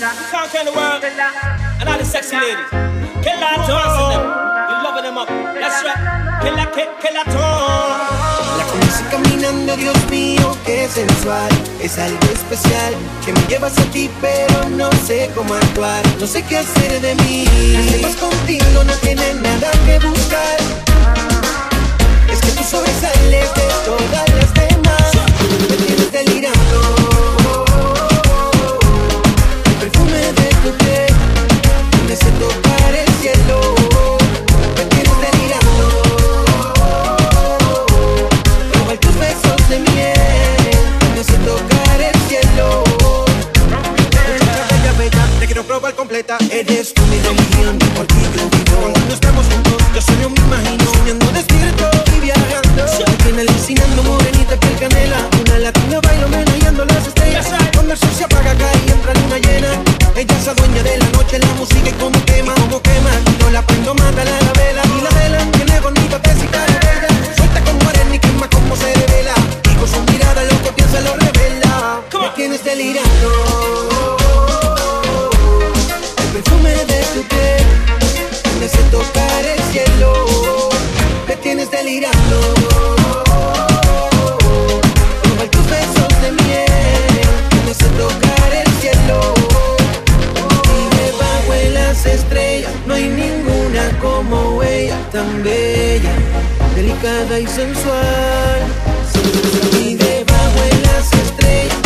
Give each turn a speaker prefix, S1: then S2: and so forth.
S1: conquering the world. And all the sexy ladies. Kill that dancing them. You loving them up. That's right. Kill that, kill, kill that
S2: La conocí caminando, Dios mío, qué sensual Es algo especial que me llevas a ti Pero no sé cómo actuar No sé qué hacer de mí Estás contigo, no tiene nada que buscar Eres tú mi religión, por ti yo vivo Cuando no estamos juntos, yo sueño me imagino Soñando despierto y viajando. Me tiene alucinando morenita piel canela. Una latina bailo meneando las estrellas. Cuando el sol se apaga cae y entra luna llena. Ella es la dueña de la noche, la música y como las estrellas No hay ninguna como ella Tan bella, delicada y sensual. Y debajo de las estrellas